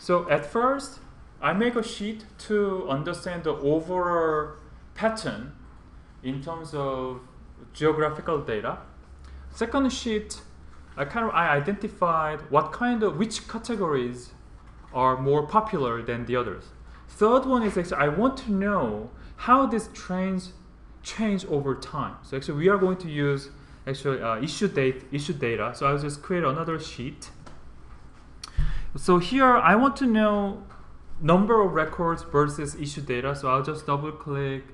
So at first, I make a sheet to understand the overall pattern in terms of geographical data. Second sheet, I kind of I identified what kind of which categories are more popular than the others. Third one is actually I want to know how these trends change over time. So actually we are going to use actually uh, issue date issue data. So I'll just create another sheet. So here I want to know number of records versus issue data. So I'll just double click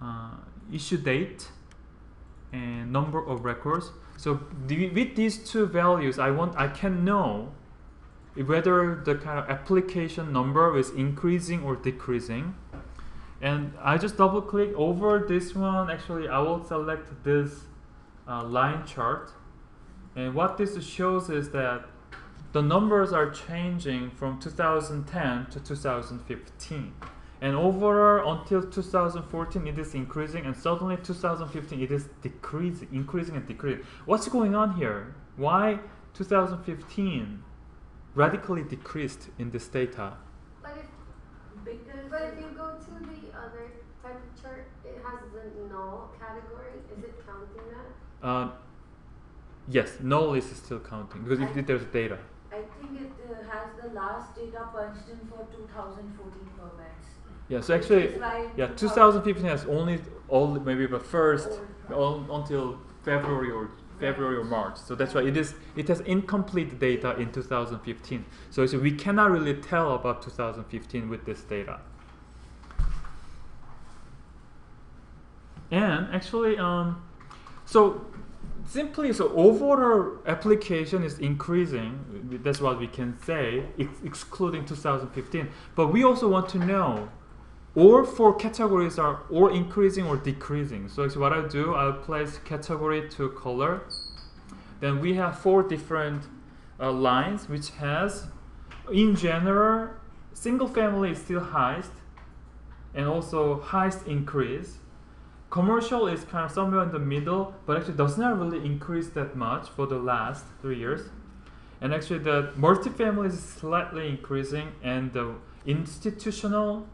uh, issue date and number of records. So with these two values, I want I can know whether the kind of application number is increasing or decreasing. And I just double click over this one. Actually, I will select this uh, line chart. And what this shows is that the numbers are changing from 2010 to 2015. And overall, until 2014, it is increasing, and suddenly 2015, it is decreasing, increasing and decreasing. What's going on here? Why 2015 radically decreased in this data? But if, but if you go to the other type of chart, it has the null category. Is it counting that? Uh, yes, null is still counting because I- if there's data. I think it uh, has the last data punched in for 2014 permits. Yeah, so actually, yeah, 2015 has only all maybe the first all, until February or February or March. So that's why it is it has incomplete data in 2015. So, so we cannot really tell about 2015 with this data. And actually, um, so simply so overall application is increasing. That's what we can say, ex- excluding 2015. But we also want to know all four categories are or increasing or decreasing. So what I do, I'll place category to color. Then we have four different uh, lines which has, in general, single family is still highest, and also highest increase. Commercial is kind of somewhere in the middle, but actually does not really increase that much for the last three years. And actually, the multifamily is slightly increasing, and the institutional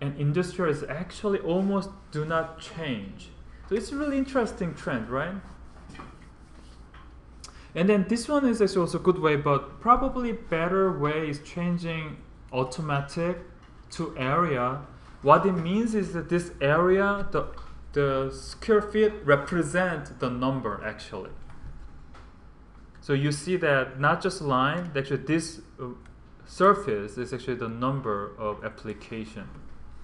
and industrial is actually almost do not change. So it's a really interesting trend, right? And then this one is actually also a good way, but probably better way is changing automatic to area. What it means is that this area, the the square feet represent the number actually. So you see that not just line, actually this uh, surface is actually the number of application.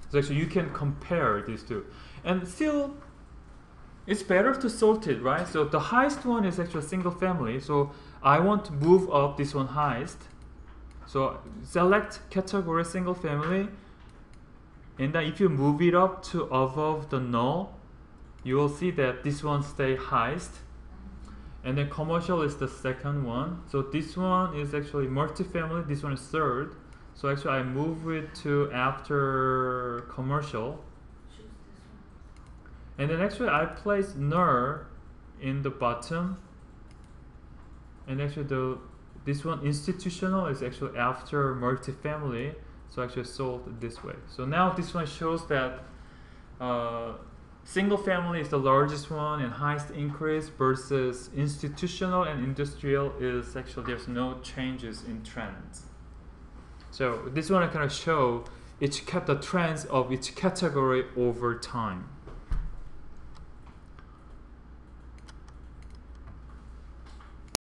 So actually you can compare these two. And still it's better to sort it, right? So the highest one is actually single family. So I want to move up this one highest. So select category single family. And then if you move it up to above the null, you will see that this one stay highest. And then commercial is the second one. So this one is actually multifamily. This one is third. So actually I move it to after commercial. And then actually I place null in the bottom. And actually the this one institutional is actually after multifamily. So actually solved this way. So now this one shows that uh, single family is the largest one and highest increase versus institutional and industrial is actually there's no changes in trends. So this one I kind of show each cat the trends of each category over time.